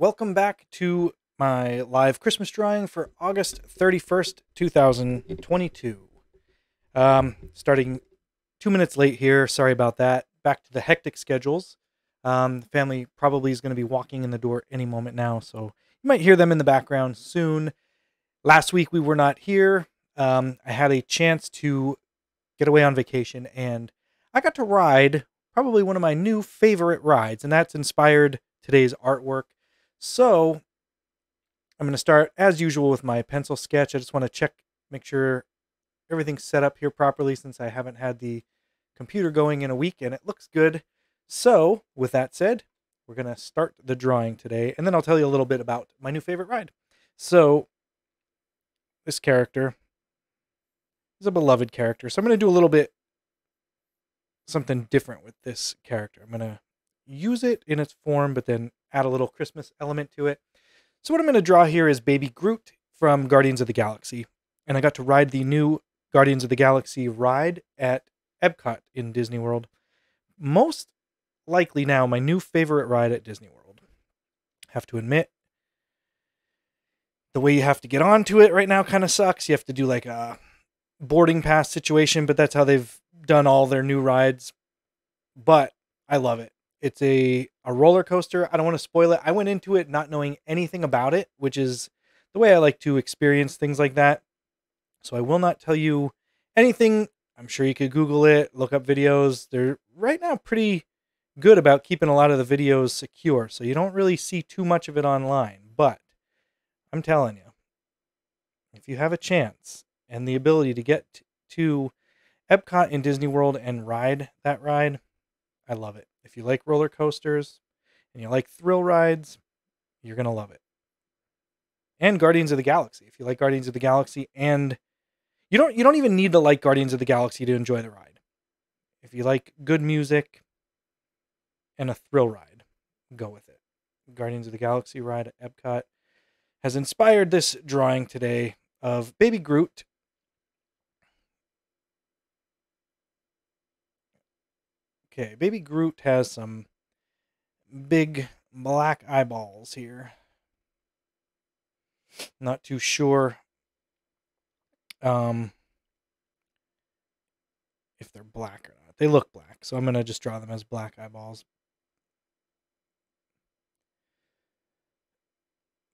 welcome back to my live Christmas drawing for August 31st, 2022. Um, starting two minutes late here. Sorry about that. Back to the hectic schedules. Um, the family probably is going to be walking in the door any moment now, so you might hear them in the background soon. Last week we were not here. Um, I had a chance to get away on vacation, and I got to ride probably one of my new favorite rides, and that's inspired today's artwork. So I'm going to start as usual with my pencil sketch. I just want to check, make sure everything's set up here properly since I haven't had the computer going in a week and it looks good. So with that said, we're going to start the drawing today and then I'll tell you a little bit about my new favorite ride. So this character is a beloved character. So I'm going to do a little bit something different with this character. I'm going to use it in its form, but then add a little Christmas element to it. So what I'm going to draw here is Baby Groot from Guardians of the Galaxy. And I got to ride the new Guardians of the Galaxy ride at Epcot in Disney World. Most likely now my new favorite ride at Disney World. Have to admit, the way you have to get onto it right now kind of sucks. You have to do like a boarding pass situation, but that's how they've done all their new rides. But I love it. It's a a roller coaster. I don't want to spoil it. I went into it not knowing anything about it, which is the way I like to experience things like that. So I will not tell you anything. I'm sure you could Google it, look up videos. They're right now pretty good about keeping a lot of the videos secure, so you don't really see too much of it online. But I'm telling you, if you have a chance and the ability to get to Epcot in Disney World and ride that ride, I love it. If you like roller coasters and you like thrill rides, you're going to love it. And Guardians of the Galaxy. If you like Guardians of the Galaxy and you don't you don't even need to like Guardians of the Galaxy to enjoy the ride. If you like good music and a thrill ride, go with it. Guardians of the Galaxy ride at Epcot has inspired this drawing today of Baby Groot Okay, Baby Groot has some big black eyeballs here. Not too sure um, if they're black or not. They look black, so I'm going to just draw them as black eyeballs.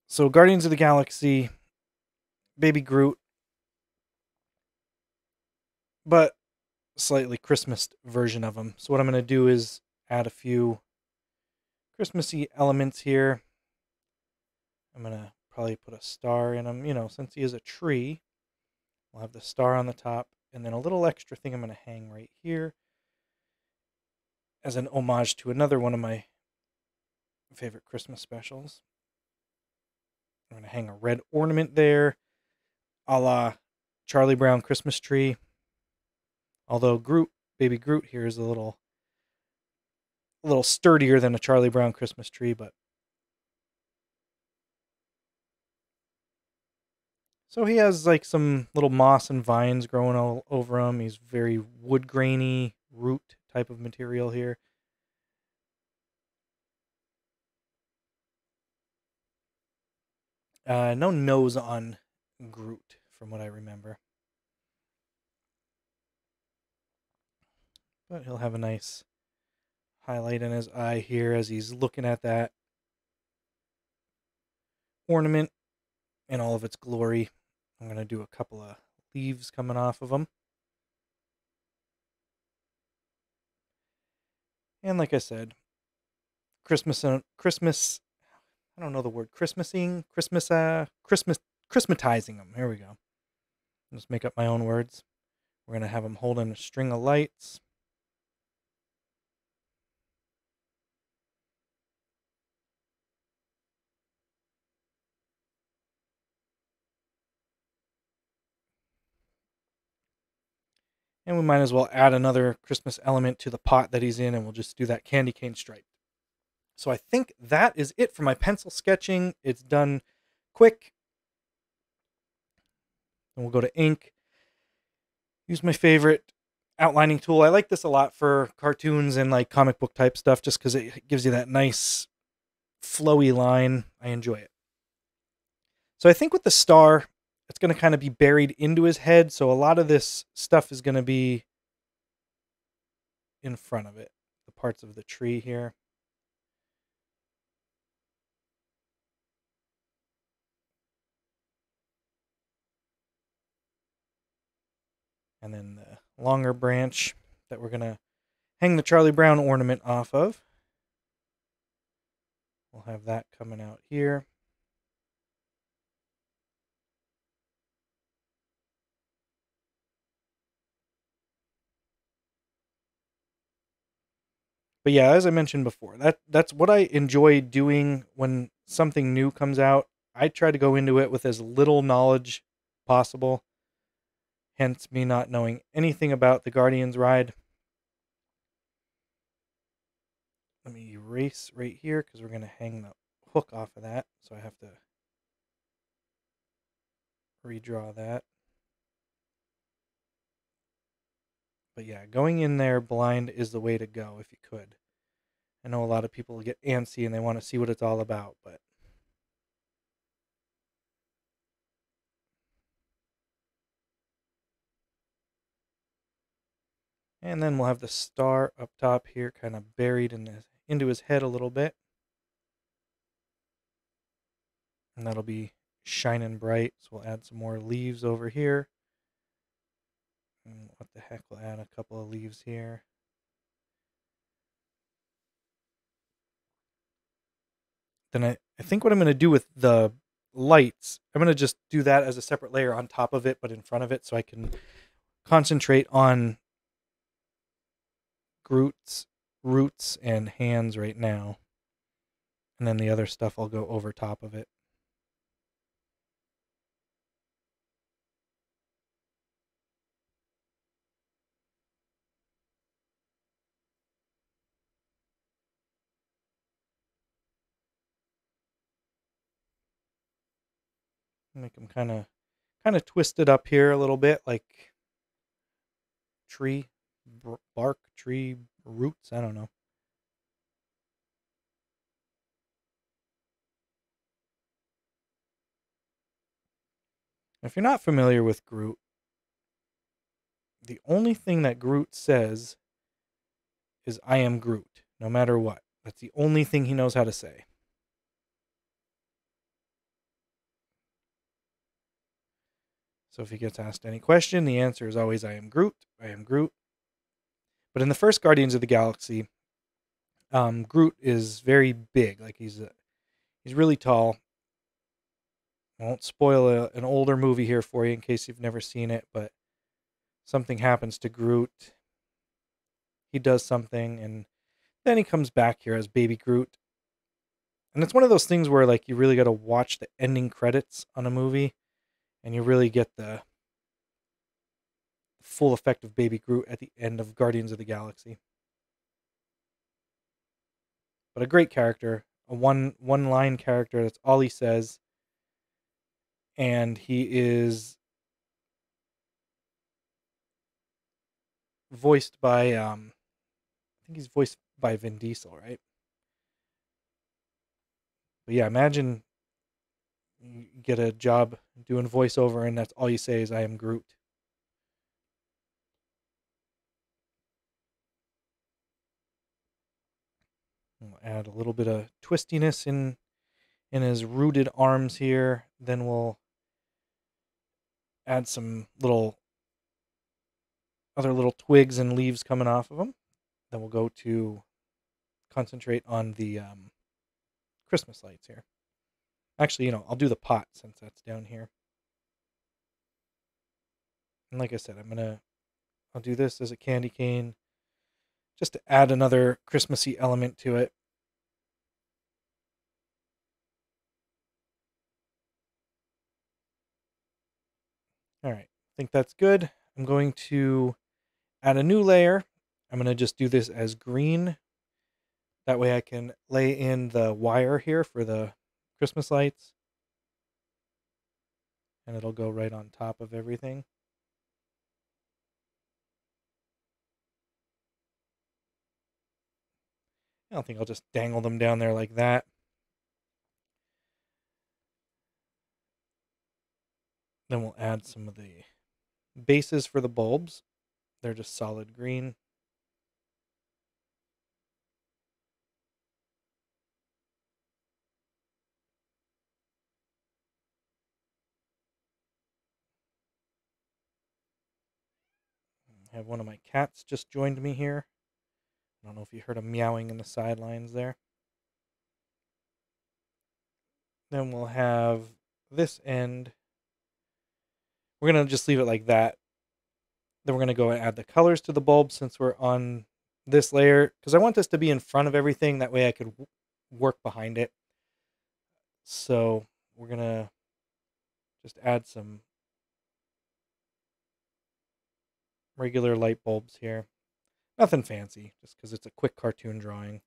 So, Guardians of the Galaxy, Baby Groot. But slightly Christmas version of them. So what I'm going to do is add a few Christmassy elements here. I'm going to probably put a star in him. You know, since he is a tree, we'll have the star on the top. And then a little extra thing I'm going to hang right here as an homage to another one of my favorite Christmas specials. I'm going to hang a red ornament there, a la Charlie Brown Christmas tree. Although Groot, baby Groot here is a little a little sturdier than a Charlie Brown Christmas tree, but So he has like some little moss and vines growing all over him. He's very wood grainy root type of material here. Uh, no nose on Groot, from what I remember. But he'll have a nice highlight in his eye here as he's looking at that ornament in all of its glory. I'm going to do a couple of leaves coming off of them. And like I said, Christmas uh, Christmas I don't know the word Christmasing, Christmas uh Christmas Christmatizing them. Here we go. Just make up my own words. We're going to have them holding a string of lights. And we might as well add another Christmas element to the pot that he's in, and we'll just do that candy cane stripe. So I think that is it for my pencil sketching. It's done quick. And we'll go to ink. Use my favorite outlining tool. I like this a lot for cartoons and like comic book type stuff just because it gives you that nice flowy line. I enjoy it. So I think with the star, it's going to kind of be buried into his head. So a lot of this stuff is going to be in front of it, the parts of the tree here. And then the longer branch that we're going to hang the Charlie Brown ornament off of. We'll have that coming out here. But yeah, as I mentioned before, that that's what I enjoy doing when something new comes out. I try to go into it with as little knowledge possible. Hence me not knowing anything about the Guardians ride. Let me erase right here because we're going to hang the hook off of that. So I have to redraw that. But yeah, going in there blind is the way to go if you could. I know a lot of people get antsy and they want to see what it's all about, but And then we'll have the star up top here kind of buried in into his head a little bit. And that'll be shining bright. So we'll add some more leaves over here. Heck, we'll add a couple of leaves here. Then I, I think what I'm going to do with the lights, I'm going to just do that as a separate layer on top of it, but in front of it so I can concentrate on Groot's roots and hands right now. And then the other stuff I'll go over top of it. Them kind of kind of twisted up here a little bit like tree bark, tree roots. I don't know. If you're not familiar with Groot, the only thing that Groot says is, I am Groot, no matter what. That's the only thing he knows how to say. So if he gets asked any question, the answer is always, I am Groot, I am Groot, but in the first Guardians of the Galaxy, um, Groot is very big. Like he's a, he's really tall. I won't spoil a, an older movie here for you in case you've never seen it, but something happens to Groot. He does something, and then he comes back here as Baby Groot. And it's one of those things where like you really got to watch the ending credits on a movie, and you really get the full effect of Baby Groot at the end of Guardians of the Galaxy. But a great character, a one one line character. That's all he says, and he is voiced by um, I think he's voiced by Vin Diesel, right? But yeah, imagine get a job doing voiceover and that's all you say is I am Groot. We'll add a little bit of twistiness in in his rooted arms here. Then we'll add some little other little twigs and leaves coming off of them. Then we'll go to concentrate on the um, Christmas lights here. Actually, you know, I'll do the pot since that's down here. And like I said, I'm gonna I'll do this as a candy cane just to add another Christmassy element to it. All right, I think that's good. I'm going to add a new layer. I'm going to just do this as green. That way I can lay in the wire here for the Christmas lights. And it'll go right on top of everything. I don't think I'll just dangle them down there like that. Then we'll add some of the bases for the bulbs. They're just solid green. Have one of my cats just joined me here. I don't know if you heard him meowing in the sidelines there. Then we'll have this end. We're going to just leave it like that. Then we're going to go and add the colors to the bulb since we're on this layer. Because I want this to be in front of everything. That way I could work behind it. So we're going to just add some regular light bulbs here. Nothing fancy, just because it's a quick cartoon drawing.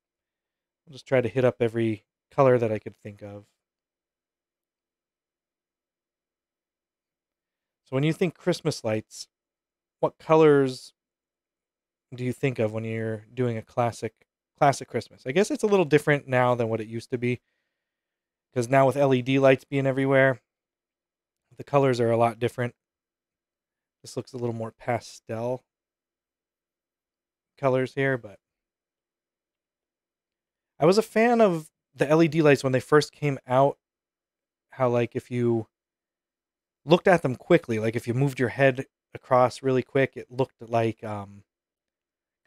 I'll just try to hit up every color that I could think of. So when you think Christmas lights, what colors do you think of when you're doing a classic classic Christmas? I guess it's a little different now than what it used to be. Because now with LED lights being everywhere, the colors are a lot different. This looks a little more pastel colors here, but I was a fan of the LED lights when they first came out. How like if you looked at them quickly, like if you moved your head across really quick, it looked like um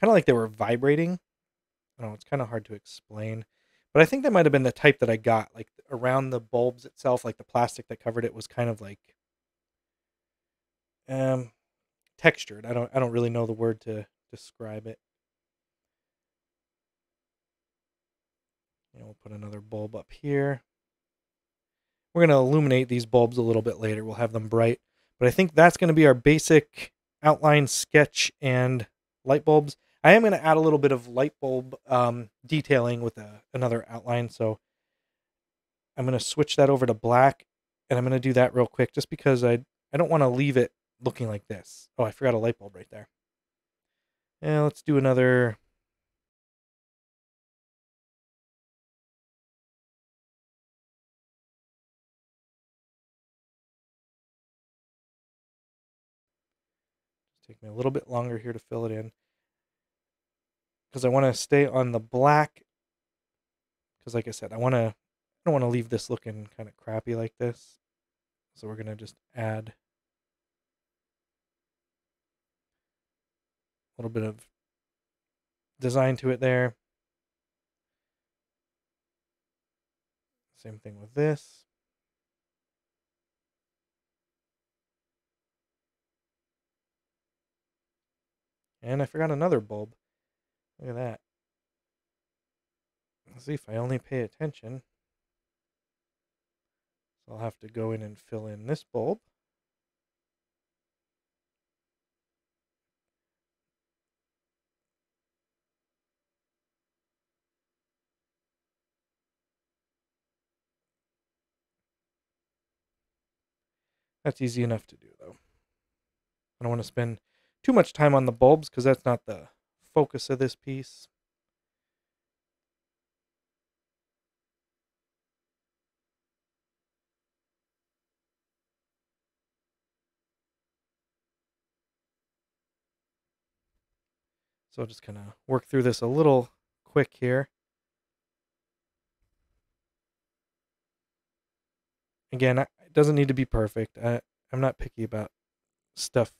kind of like they were vibrating. I don't know, it's kind of hard to explain. But I think that might have been the type that I got. Like around the bulbs itself, like the plastic that covered it was kind of like um textured. I don't I don't really know the word to describe it. And we'll put another bulb up here. We're going to illuminate these bulbs a little bit later. We'll have them bright. But I think that's going to be our basic outline sketch and light bulbs. I am going to add a little bit of light bulb um, detailing with a, another outline. So I'm going to switch that over to black. And I'm going to do that real quick just because I, I don't want to leave it looking like this. Oh, I forgot a light bulb right there. Yeah, let's do another. Take me a little bit longer here to fill it in. Because I want to stay on the black. Because like I said, I want to I don't want to leave this looking kind of crappy like this. So we're going to just add little bit of design to it there. Same thing with this. And I forgot another bulb. Look at that. Let's see if I only pay attention. So I'll have to go in and fill in this bulb. That's easy enough to do, though. I don't want to spend too much time on the bulbs because that's not the focus of this piece. So I'll just kind of work through this a little quick here. Again, it doesn't need to be perfect. I, I'm not picky about stuff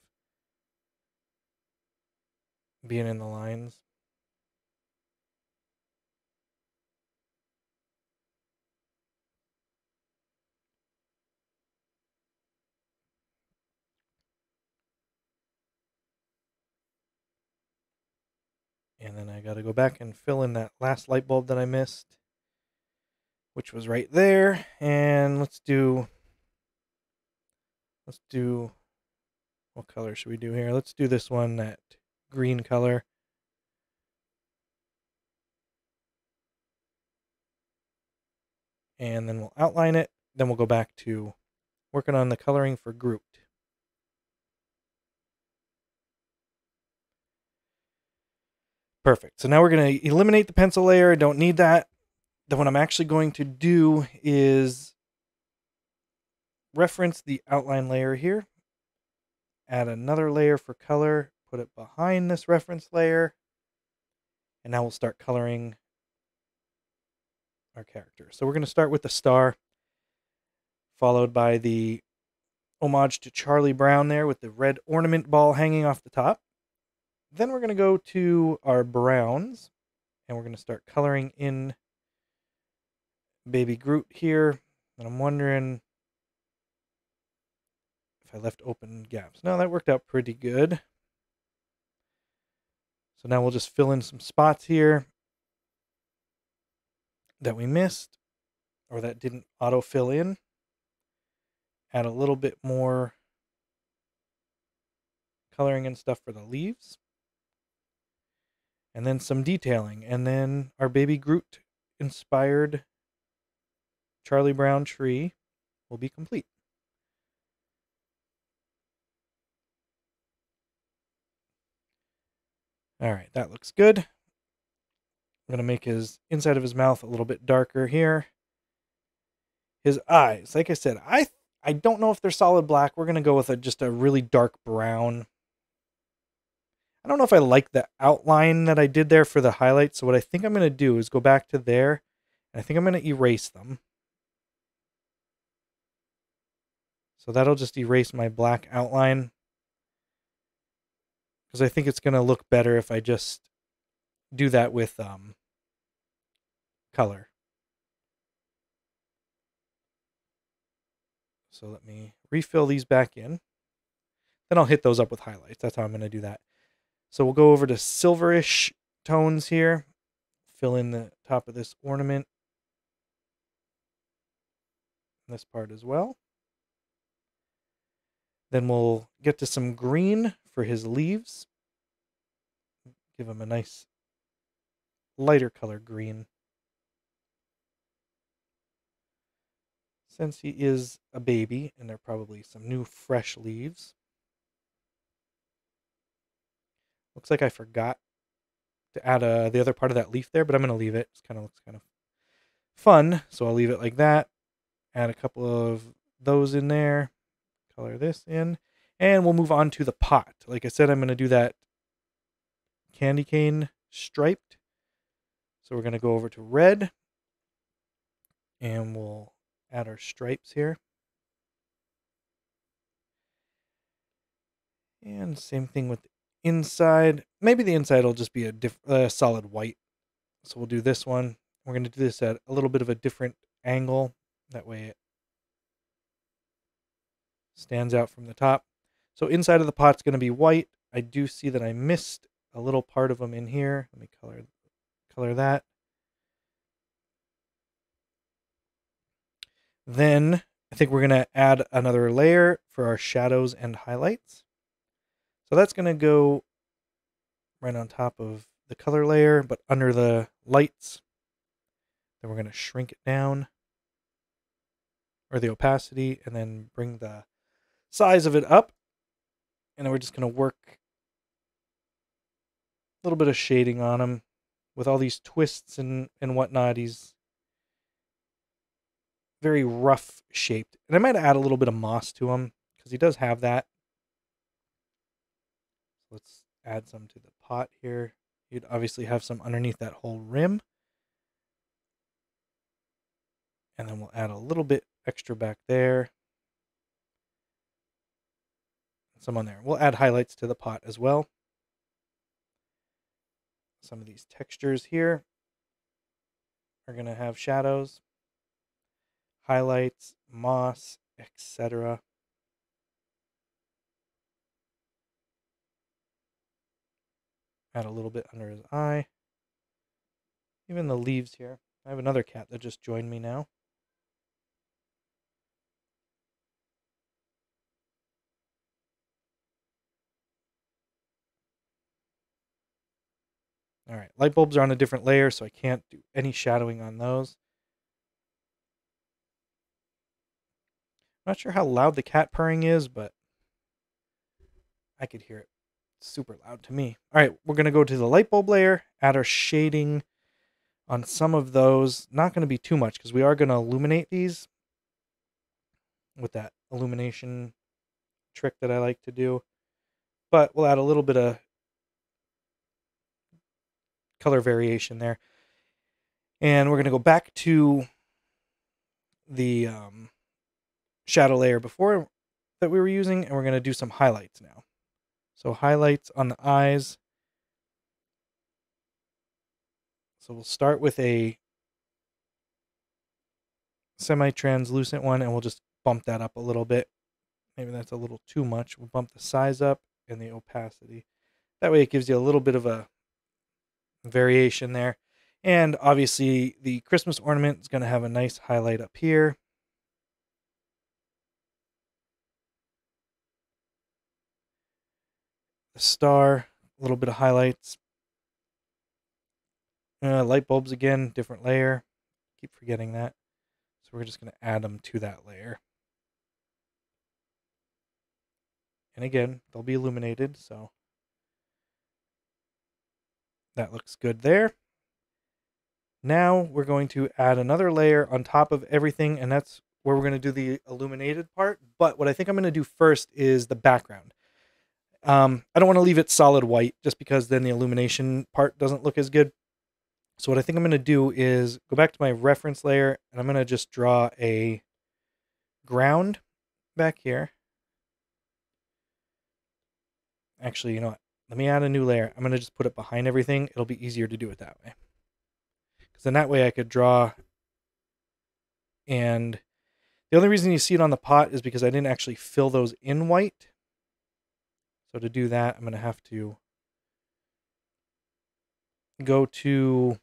being in the lines. And then I got to go back and fill in that last light bulb that I missed, which was right there. And let's do, let's do, what color should we do here? Let's do this one, that green color. And then we'll outline it. Then we'll go back to working on the coloring for Groot. Perfect. So now we're going to eliminate the pencil layer. I don't need that. Then what I'm actually going to do is reference the outline layer here, add another layer for color, put it behind this reference layer, and now we'll start coloring our character. So we're going to start with the star, followed by the homage to Charlie Brown there with the red ornament ball hanging off the top. Then we're going to go to our browns, and we're going to start coloring in Baby Groot here. And I'm wondering I left open gaps. Now that worked out pretty good. So now we'll just fill in some spots here that we missed or that didn't auto fill in. Add a little bit more coloring and stuff for the leaves. And then some detailing. And then our baby Groot inspired Charlie Brown tree will be complete. All right, that looks good. I'm going to make his inside of his mouth a little bit darker here. His eyes, like I said, I I don't know if they're solid black. We're going to go with a, just a really dark brown. I don't know if I like the outline that I did there for the highlights. So what I think I'm going to do is go back to there. And I think I'm going to erase them. So that'll just erase my black outline. Because I think it's going to look better if I just do that with um, color. So let me refill these back in. Then I'll hit those up with highlights. That's how I'm going to do that. So we'll go over to silverish tones here. Fill in the top of this ornament. This part as well. Then we'll get to some green for his leaves. Give him a nice lighter color green. Since he is a baby, and there are probably some new fresh leaves. Looks like I forgot to add uh, the other part of that leaf there, but I'm going to leave it. It kind of looks kind of fun, so I'll leave it like that. Add a couple of those in there color this in, and we'll move on to the pot. Like I said, I'm going to do that candy cane striped. So we're going to go over to red, and we'll add our stripes here. And same thing with the inside. Maybe the inside will just be a uh, solid white. So we'll do this one. We're going to do this at a little bit of a different angle. That way it stands out from the top. So inside of the pot's going to be white. I do see that I missed a little part of them in here. Let me color color that. Then I think we're going to add another layer for our shadows and highlights. So that's going to go right on top of the color layer, but under the lights. Then we're going to shrink it down, or the opacity, and then bring the size of it up. And then we're just going to work a little bit of shading on him with all these twists and, and whatnot. He's very rough shaped. And I might add a little bit of moss to him because he does have that. Let's add some to the pot here. You'd obviously have some underneath that whole rim. And then we'll add a little bit extra back there. Some on there. We'll add highlights to the pot as well. Some of these textures here are going to have shadows, highlights, moss, etc. Add a little bit under his eye. Even the leaves here. I have another cat that just joined me now. All right, light bulbs are on a different layer, so I can't do any shadowing on those. I'm not sure how loud the cat purring is, but I could hear it super loud to me. All right, we're going to go to the light bulb layer, add our shading on some of those. Not going to be too much because we are going to illuminate these with that illumination trick that I like to do. But we'll add a little bit of color variation there. And we're going to go back to the um, shadow layer before that we were using, and we're going to do some highlights now. So highlights on the eyes. So we'll start with a semi-translucent one, and we'll just bump that up a little bit. Maybe that's a little too much. We'll bump the size up and the opacity. That way it gives you a little bit of a variation there. And obviously the Christmas ornament is going to have a nice highlight up here. The star, a little bit of highlights. Uh, light bulbs again, different layer. Keep forgetting that. So we're just going to add them to that layer. And again, they'll be illuminated, so that looks good there. Now we're going to add another layer on top of everything, and that's where we're going to do the illuminated part. But what I think I'm going to do first is the background. Um, I don't want to leave it solid white just because then the illumination part doesn't look as good. So what I think I'm going to do is go back to my reference layer, and I'm going to just draw a ground back here. Actually, you know what? Let me add a new layer. I'm going to just put it behind everything. It'll be easier to do it that way. Because then that way I could draw. And the only reason you see it on the pot is because I didn't actually fill those in white. So to do that, I'm going to have to go to,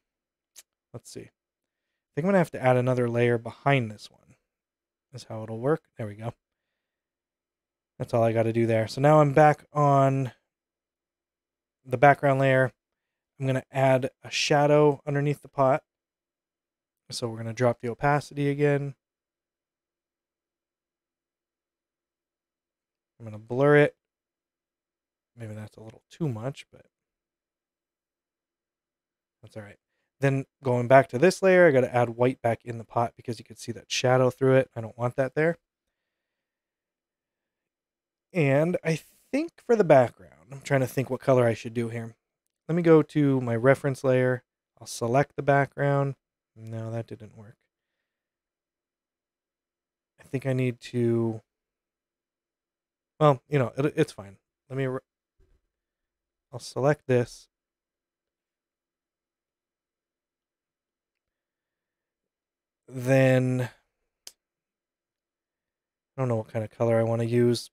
let's see. I think I'm going to have to add another layer behind this one. That's how it'll work. There we go. That's all I got to do there. So now I'm back on the background layer. I'm going to add a shadow underneath the pot. So we're going to drop the opacity again. I'm going to blur it. Maybe that's a little too much, but that's all right. Then going back to this layer, I got to add white back in the pot because you can see that shadow through it. I don't want that there. And I think for the background, I'm trying to think what color I should do here. Let me go to my reference layer. I'll select the background. No, that didn't work. I think I need to, well, you know, it, it's fine. Let me, I'll select this. Then, I don't know what kind of color I want to use.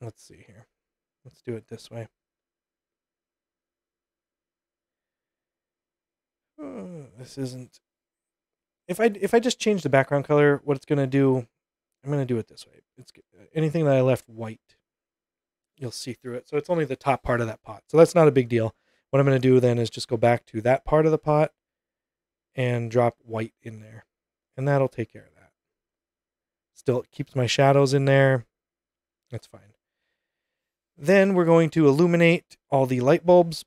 Let's see here. Let's do it this way. Uh, this isn't. If I if I just change the background color, what it's gonna do, I'm gonna do it this way. It's anything that I left white, you'll see through it. So it's only the top part of that pot. So that's not a big deal. What I'm gonna do then is just go back to that part of the pot and drop white in there, and that'll take care of that. Still, it keeps my shadows in there. That's fine. Then we're going to illuminate all the light bulbs.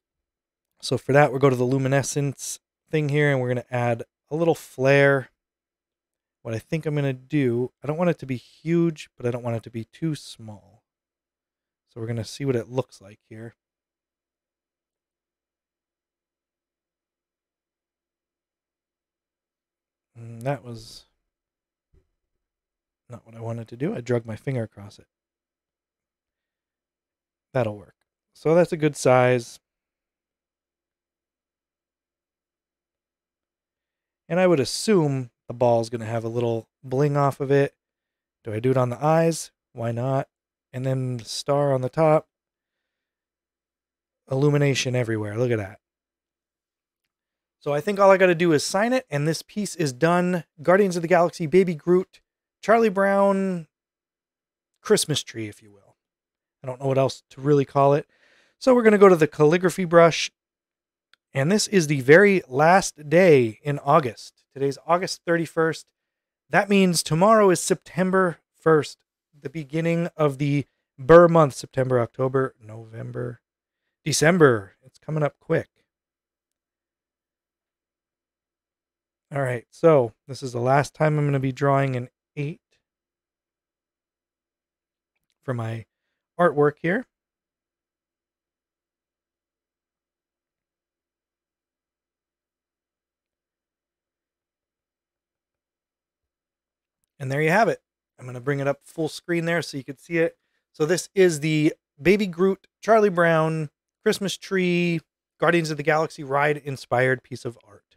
So for that, we'll go to the luminescence thing here and we're going to add a little flare. What I think I'm going to do, I don't want it to be huge, but I don't want it to be too small. So we're going to see what it looks like here. And mm, that was not what I wanted to do. I drug my finger across it. That'll work. So that's a good size. And I would assume the ball is going to have a little bling off of it. Do I do it on the eyes? Why not? And then the star on the top. Illumination everywhere. Look at that. So I think all I got to do is sign it, and this piece is done. Guardians of the Galaxy, Baby Groot, Charlie Brown, Christmas tree, if you will. I don't know what else to really call it. So we're going to go to the calligraphy brush. And this is the very last day in August. Today's August 31st. That means tomorrow is September 1st, the beginning of the Ber month September, October, November, December. It's coming up quick. All right, so this is the last time I'm going to be drawing an 8 for my artwork here. And there you have it. I'm going to bring it up full screen there so you can see it. So this is the Baby Groot, Charlie Brown, Christmas tree, Guardians of the Galaxy ride inspired piece of art.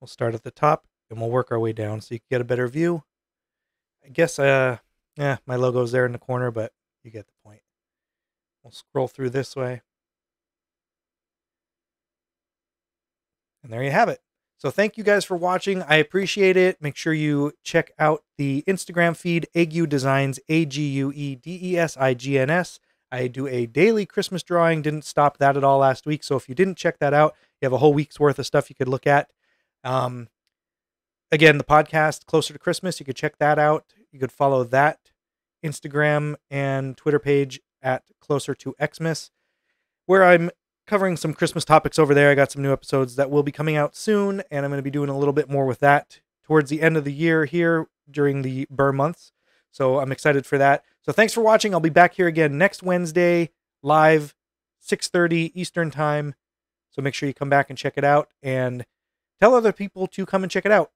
We'll start at the top and we'll work our way down so you can get a better view. I guess, uh, yeah, my logo's there in the corner, but you get the point. We'll scroll through this way. And there you have it. So thank you guys for watching. I appreciate it. Make sure you check out the Instagram feed, Ague Designs, A G U E D E S I G N S. I do a daily Christmas drawing. Didn't stop that at all last week. So if you didn't check that out, you have a whole week's worth of stuff you could look at. Um, again, the podcast Closer to Christmas, you could check that out. You could follow that Instagram and Twitter page at Closer to Xmas, where I'm covering some Christmas topics over there. I got some new episodes that will be coming out soon, and I'm going to be doing a little bit more with that towards the end of the year here during the Ber months. So I'm excited for that. So thanks for watching. I'll be back here again next Wednesday, live, 6:30 Eastern time. So make sure you come back and check it out and tell other people to come and check it out.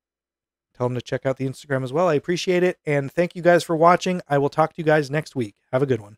Tell them to check out the Instagram as well. I appreciate it. And thank you guys for watching. I will talk to you guys next week. Have a good one.